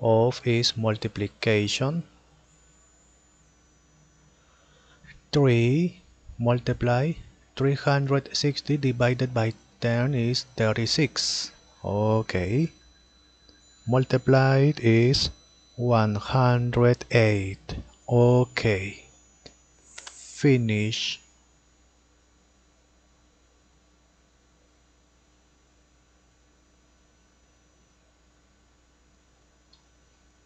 of is multiplication. 3 multiply 360 divided by 10 is 36 okay. Multiplied is 108 okay. Finish